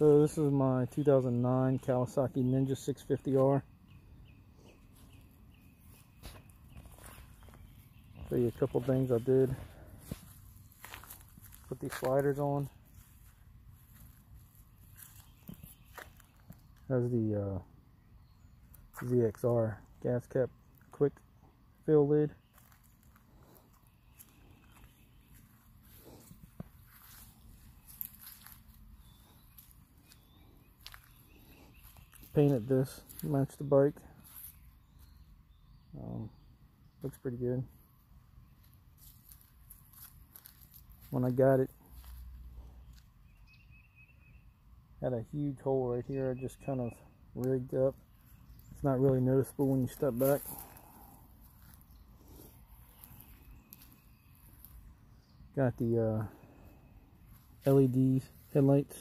So this is my 2009 Kawasaki Ninja 650R. Show you a couple things I did. Put these sliders on. Has the uh, ZXR gas cap quick fill lid. Painted this match the bike. Um, looks pretty good. When I got it had a huge hole right here. I just kind of rigged up. It's not really noticeable when you step back. Got the uh, LED headlights